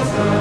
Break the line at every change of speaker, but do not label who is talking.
Father.